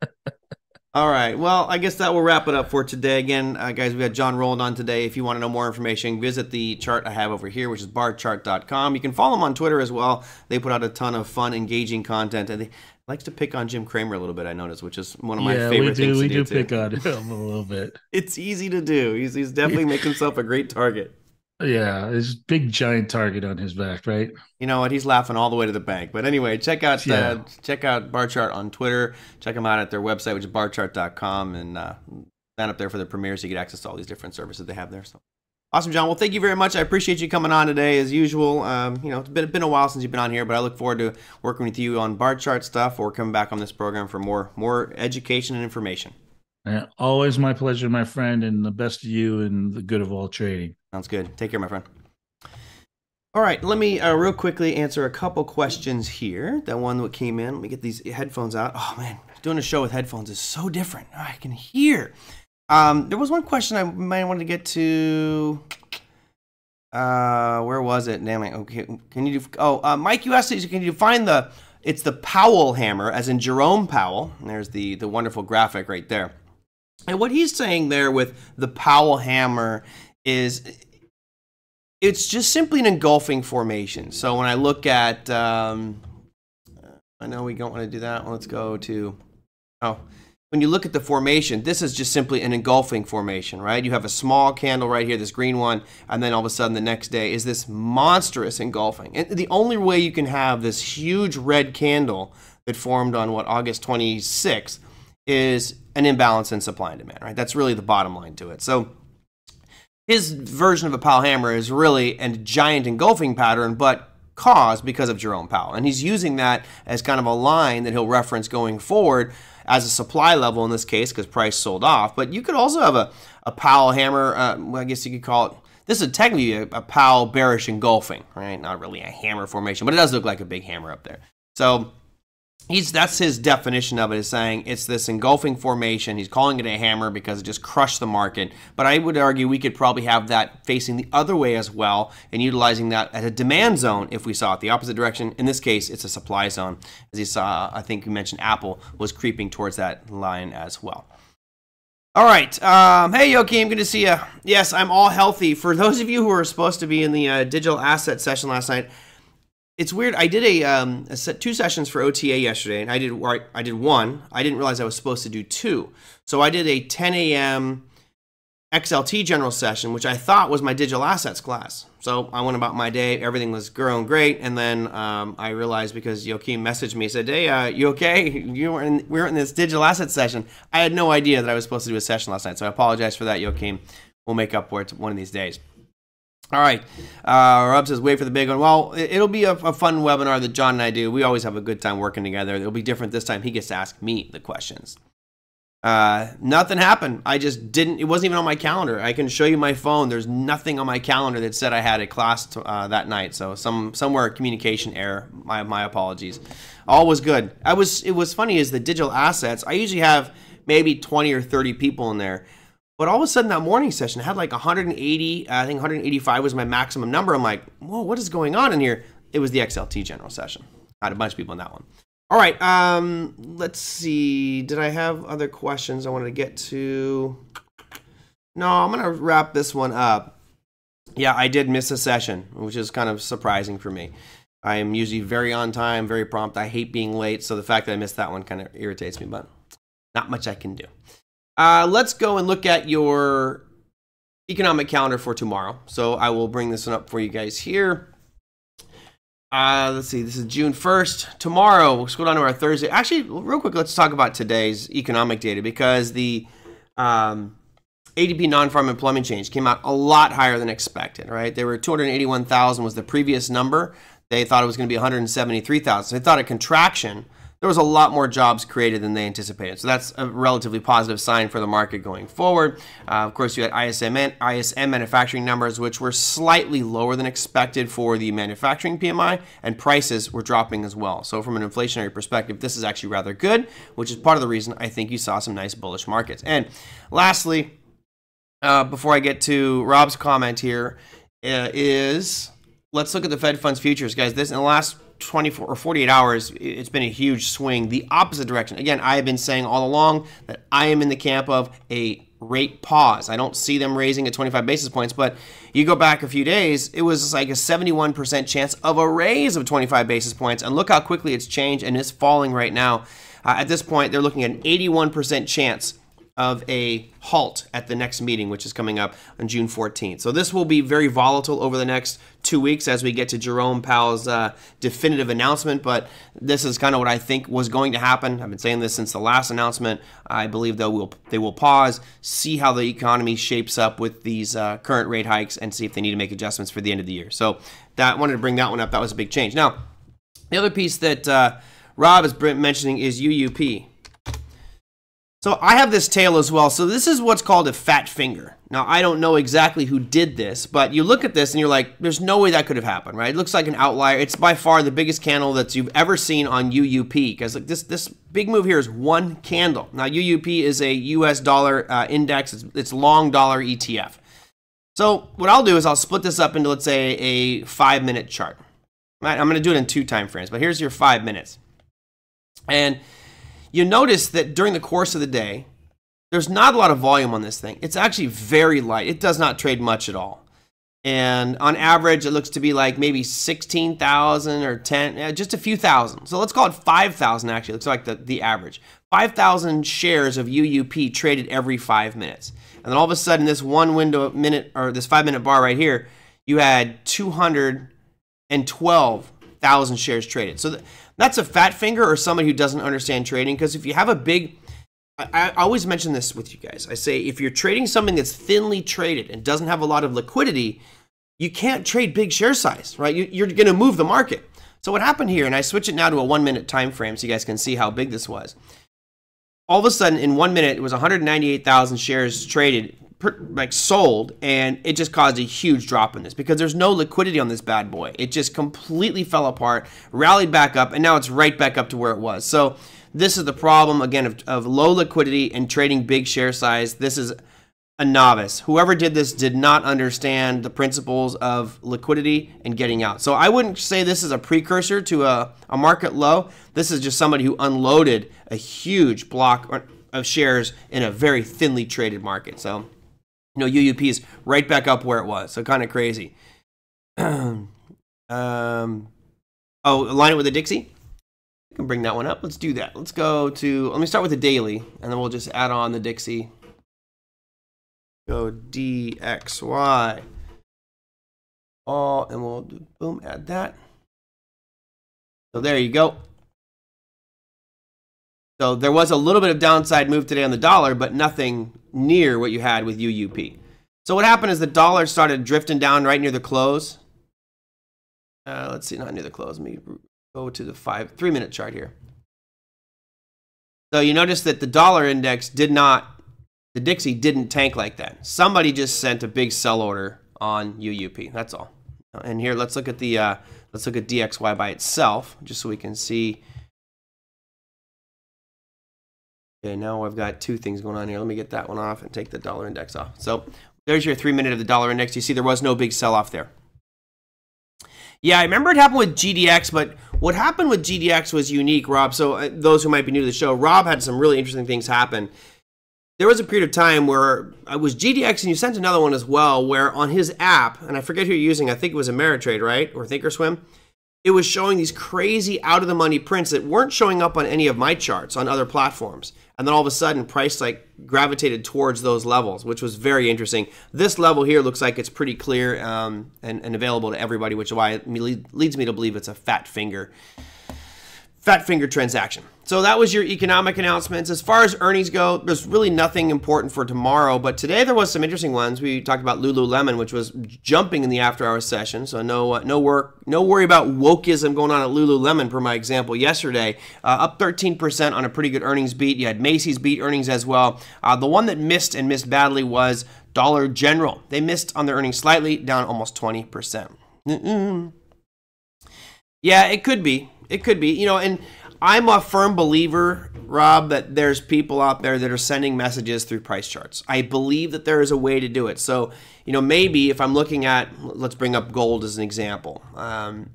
All right. Well, I guess that will wrap it up for today. Again, uh, guys, we had John Rowland on today. If you want to know more information, visit the chart I have over here, which is barchart.com. You can follow them on Twitter as well. They put out a ton of fun, engaging content, and they likes to pick on Jim Cramer a little bit. I noticed, which is one of my yeah, favorite we do, things. We do, do pick on him a little bit. it's easy to do. He's he's definitely making himself a great target. Yeah, his big giant target on his back, right? You know what? He's laughing all the way to the bank. But anyway, check out yeah. uh, check out Barchart on Twitter. Check them out at their website, which is barchart.com, and uh, sign up there for the premiere so you get access to all these different services they have there. So awesome, John. Well, thank you very much. I appreciate you coming on today, as usual. Um, you know, it's been, been a while since you've been on here, but I look forward to working with you on Barchart stuff or coming back on this program for more more education and information. Always my pleasure, my friend, and the best of you and the good of all trading. Sounds good. Take care, my friend. All right, let me uh, real quickly answer a couple questions here. That one that came in. Let me get these headphones out. Oh man, doing a show with headphones is so different. I can hear. Um, there was one question I might want to get to. Uh, where was it? Damn it. Okay, can you do? Oh, uh, Mike, you asked, can you find the? It's the Powell hammer, as in Jerome Powell. And there's the the wonderful graphic right there. And what he's saying there with the Powell hammer is it's just simply an engulfing formation. So when I look at, um, I know we don't want to do that. Let's go to, oh, when you look at the formation, this is just simply an engulfing formation, right? You have a small candle right here, this green one, and then all of a sudden the next day is this monstrous engulfing. And the only way you can have this huge red candle that formed on what August 26th is an imbalance in supply and demand, right? That's really the bottom line to it. So his version of a Powell hammer is really a giant engulfing pattern, but caused because of Jerome Powell. And he's using that as kind of a line that he'll reference going forward as a supply level in this case because price sold off. But you could also have a, a Powell hammer, uh, well, I guess you could call it. This is technically a, a Powell bearish engulfing, right? Not really a hammer formation, but it does look like a big hammer up there. So he's that's his definition of it is saying it's this engulfing formation he's calling it a hammer because it just crushed the market but i would argue we could probably have that facing the other way as well and utilizing that as a demand zone if we saw it the opposite direction in this case it's a supply zone as you saw i think you mentioned apple was creeping towards that line as well All right. Um, hey, Joachim, good to see you. Yes, I'm all healthy. For those of you who were supposed to be in the uh, digital asset session last night, it's weird. I did a, um, a set, two sessions for OTA yesterday, and I did I did one. I didn't realize I was supposed to do two. So I did a 10 a.m. XLT general session, which I thought was my digital assets class. So I went about my day. Everything was growing great, and then um, I realized because Joachim messaged me, said, "Hey, uh, you okay? You were in, we were in this digital assets session." I had no idea that I was supposed to do a session last night, so I apologize for that, Joachim. We'll make up for it one of these days. All right. Uh, Rob says, wait for the big one. Well, it'll be a, a, fun webinar that John and I do. We always have a good time working together. It'll be different this time. He gets to ask me the questions. Uh, nothing happened. I just didn't. It wasn't even on my calendar. I can show you my phone. There's nothing on my calendar that said I had a class uh, that night. So some somewhere communication error. My my apologies. All was good. I was. It was funny is the digital assets. I usually have maybe 20 or 30 people in there. But all of a sudden, that morning session had like 180. I think 185 was my maximum number. I'm like, whoa, what is going on in here? It was the XLT general session. I had a bunch of people in that one. All right. Um, let's see. Did I have other questions I wanted to get to? No, I'm going to wrap this one up. Yeah, I did miss a session, which is kind of surprising for me. I am usually very on time, very prompt. I hate being late, so the fact that I missed that one kind of irritates me, but not much I can do. Uh, let's go and look at your economic calendar for tomorrow. So I will bring this one up for you guys here. Uh, let's see, this is June 1st. Tomorrow, we'll scroll down to our Thursday. Actually, real quick, let's talk about today's economic data because the um, ADP non-farm employment change came out a lot higher than expected, right? They were 281,000 was the previous number. They thought it was going to be 173,000. So they thought a contraction there was a lot more jobs created than they anticipated. So that's a relatively positive sign for the market going forward. Uh, of course, you had ISM, ISM manufacturing numbers, which were slightly lower than expected for the manufacturing PMI, and prices were dropping as well. So, from an inflationary perspective, this is actually rather good, which is part of the reason I think you saw some nice bullish markets. And lastly, uh, before I get to Rob's comment here, uh, is let's look at the Fed funds futures, guys. This in the last 24 or 48 hours, it's been a huge swing the opposite direction. Again, I have been saying all along that I am in the camp of a rate pause. I don't see them raising at 25 basis points, but you go back a few days, it was like a 71% chance of a raise of 25 basis points. And look how quickly it's changed and it's falling right now. Uh, at this point, they're looking at an 81% chance of a halt at the next meeting, which is coming up on June 14th. So this will be very volatile over the next two weeks as we get to Jerome Powell's uh, definitive announcement. But this is kind of what I think was going to happen. I've been saying this since the last announcement. I believe they will they will pause, see how the economy shapes up with these uh, current rate hikes, and see if they need to make adjustments for the end of the year. So that wanted to bring that one up. That was a big change. Now, the other piece that uh, Rob is mentioning is UUP. So I have this tail as well. So this is what's called a fat finger. Now I don't know exactly who did this, but you look at this and you're like, there's no way that could have happened, right? It looks like an outlier. It's by far the biggest candle that you've ever seen on UUP because like this this big move here is one candle. Now UUP is a U.S. dollar uh, index. It's, it's long dollar ETF. So what I'll do is I'll split this up into let's say a five minute chart. Right? I'm going to do it in two time frames, but here's your five minutes. And you notice that during the course of the day, there's not a lot of volume on this thing. It's actually very light. It does not trade much at all. And on average, it looks to be like maybe 16,000 or 10, just a few thousand. So let's call it 5,000 actually. It Looks like the, the average. 5,000 shares of UUP traded every five minutes. And then all of a sudden, this one window minute or this five minute bar right here, you had 212,000 shares traded. So that's a fat finger or somebody who doesn't understand trading. Because if you have a big, I, I, always mention this with you guys. I say if you're trading something that's thinly traded and doesn't have a lot of liquidity, you can't trade big share size, right? You, you're going to move the market. So what happened here, and I switch it now to a one minute time frame so you guys can see how big this was. All of a sudden, in one minute, it was 198,000 shares traded like sold and it just caused a huge drop in this because there's no liquidity on this bad boy. It just completely fell apart, rallied back up, and now it's right back up to where it was. So this is the problem again of, of low liquidity and trading big share size. This is a novice. Whoever did this did not understand the principles of liquidity and getting out. So I wouldn't say this is a precursor to a, a market low. This is just somebody who unloaded a huge block of shares in a very thinly traded market. So, you know, UUP is right back up where it was. So kind of crazy. um, oh, align it with the Dixie. We can bring that one up. Let's do that. Let's go to. Let me start with the daily, and then we'll just add on the Dixie. Go DXY. All, and we'll boom, add that. So there you go. So there was a little bit of downside move today on the dollar, but nothing near what you had with UUP. So what happened is the dollar started drifting down right near the close. Uh, let's see, not near the close. Let me go to the five, three minute chart here. So you notice that the dollar index did not, the Dixie didn't tank like that. Somebody just sent a big sell order on UUP. That's all. And here, let's look at the, uh, let's look at DXY by itself, just so we can see Okay, now I've got two things going on here. Let me get that one off and take the dollar index off. So there's your three minute of the dollar index. You see there was no big sell off there. Yeah, I remember it happened with GDX, but what happened with GDX was unique, Rob. So uh, those who might be new to the show, Rob had some really interesting things happen. There was a period of time where I was GDX, and you sent another one as well, where on his app, and I forget who you're using, I think it was Ameritrade, right? Or Thinkorswim it was showing these crazy out of the money prints that weren't showing up on any of my charts on other platforms. And then all of a sudden, price like gravitated towards those levels, which was very interesting. This level here looks like it's pretty clear um, and, and, available to everybody, which is why it leads me to believe it's a fat finger, fat finger transaction. So that was your economic announcements. As far as earnings go, there's really nothing important for tomorrow. But today there was some interesting ones. We talked about Lululemon, which was jumping in the after-hour session. So no, uh, no work, no worry about wokeism going on at Lululemon. Per my example yesterday, uh, up 13% on a pretty good earnings beat. You had Macy's beat earnings as well. Uh, the one that missed and missed badly was Dollar General. They missed on their earnings slightly, down almost 20%. Mm-mm. Yeah, it could be. It could be. You know, and I'm a firm believer, Rob, that there's people out there that are sending messages through price charts. I believe that there is a way to do it. So, you know, maybe if I'm looking at, let's bring up gold as an example. Um,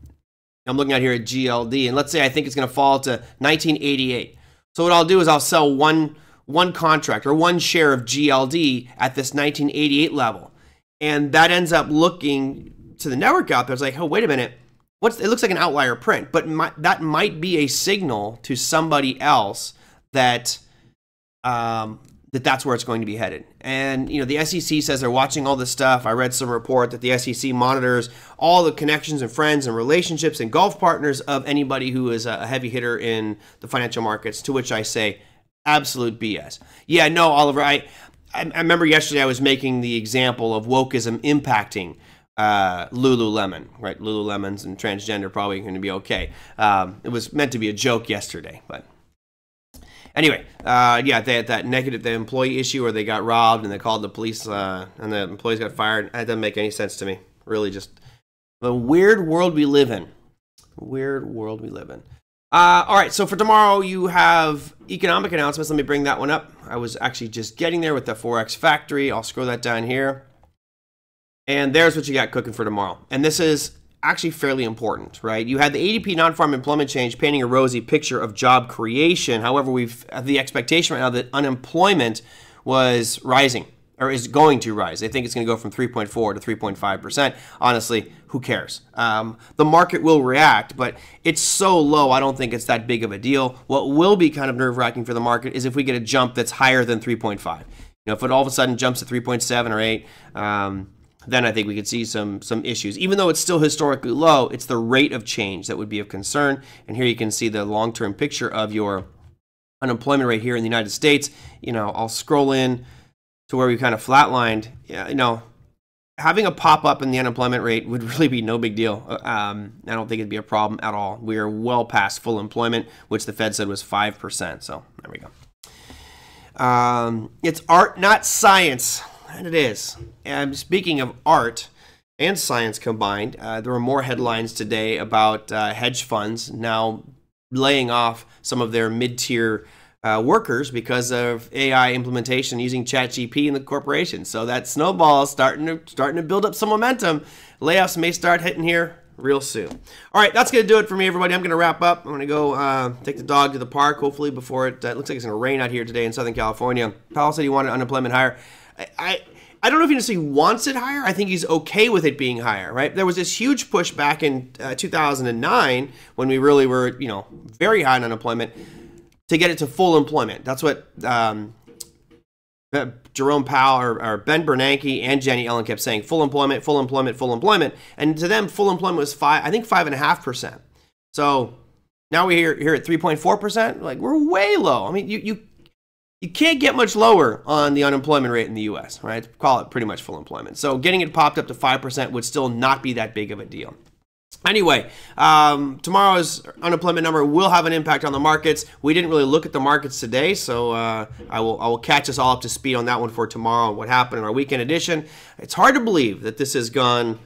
I'm looking at here at GLD, and let's say I think it's going to fall to 1988. So what I'll do is I'll sell one one contract or one share of GLD at this 1988 level, and that ends up looking to the network out there. It's like, oh, wait a minute what's it looks like an outlier print, but my, that might be a signal to somebody else that um, that that's where it's going to be headed. And you know, the SEC says they're watching all this stuff. I read some report that the SEC monitors all the connections and friends and relationships and golf partners of anybody who is a heavy hitter in the financial markets. To which I say, absolute BS. Yeah, no, Oliver, I I remember yesterday I was making the example of wokeism impacting uh, Lululemon, right? Lululemons and transgender probably going to be okay. Um, it was meant to be a joke yesterday, but anyway, uh, yeah, they had that negative the employee issue where they got robbed and they called the police uh, and the employees got fired. That doesn't make any sense to me. Really, just the weird world we live in. Weird world we live in. Uh, all right, so for tomorrow you have economic announcements. Let me bring that one up. I was actually just getting there with the Forex Factory. I'll scroll that down here. And there's what you got cooking for tomorrow. And this is actually fairly important, right? You had the ADP non-farm employment change painting a rosy picture of job creation. However, we've the expectation right now that unemployment was rising or is going to rise. They think it's going to go from 3.4 to 3.5 percent. Honestly, who cares? Um, the market will react, but it's so low. I don't think it's that big of a deal. What will be kind of nerve-wracking for the market is if we get a jump that's higher than 3.5. You know, if it all of a sudden jumps to 3.7 or 8. Um, then I think we could see some some issues. Even though it's still historically low, it's the rate of change that would be of concern. And here you can see the long-term picture of your unemployment rate here in the United States. You know, I'll scroll in to where we kind of flatlined. Yeah, You know, having a pop up in the unemployment rate would really be no big deal. Uh, um, I don't think it'd be a problem at all. We are well past full employment, which the Fed said was five percent. So there we go. Um, it's art, not science. And it is. And speaking of art and science combined, uh, there were more headlines today about uh, hedge funds now laying off some of their mid tier uh, workers because of AI implementation using ChatGPT in the corporation. So that snowball is starting to starting to build up some momentum. Layoffs may start hitting here real soon. All right, that's going to do it for me, everybody. I'm going to wrap up. I'm going to go uh, take the dog to the park, hopefully, before it, uh, looks like it's going to rain out here today in Southern California. Powell said he wanted unemployment higher. I, I I don't know if he necessarily wants it higher. I think he's okay with it being higher, right? There was this huge push back in uh, 2009 when we really were, you know, very high in unemployment to get it to full employment. That's what um, uh, Jerome Powell or, or, Ben Bernanke and Jenny Yellen kept saying: full employment, full employment, full employment. And to them, full employment was five, I think five and a half percent. So now we're here, here at 3.4 percent. Like we're way low. I mean, you you you can't get much lower on the unemployment rate in the US, right? Call it pretty much full employment. So getting it popped up to 5% would still not be that big of a deal. Anyway, um, tomorrow's unemployment number will have an impact on the markets. We didn't really look at the markets today, so uh, I will I will catch us all up to speed on that one for tomorrow. And what happened in our weekend edition? It's hard to believe that this has gone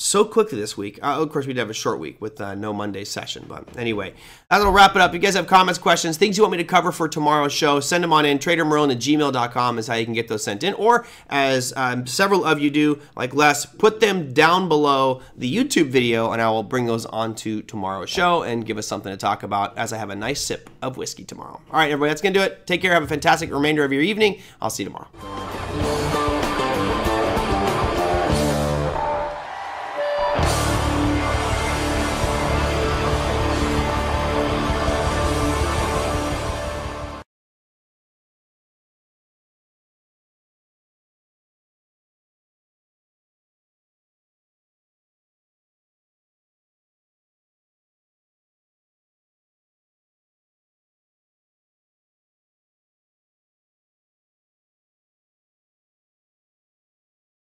so quickly this week. Uh, of course, we'd have a short week with uh, no Monday session. But anyway, that'll wrap it up. If you guys have comments, questions, things you want me to cover for tomorrow's show, send them on in. TraderMerlin at gmail.com is how you can get those sent in. Or, as um, several of you do, like Les, put them down below the YouTube video, and I will bring those onto tomorrow's show and give us something to talk about as I have a nice sip of whiskey tomorrow. All right, everybody, that's going to do it. Take care. Have a fantastic remainder of your evening. I'll see you tomorrow.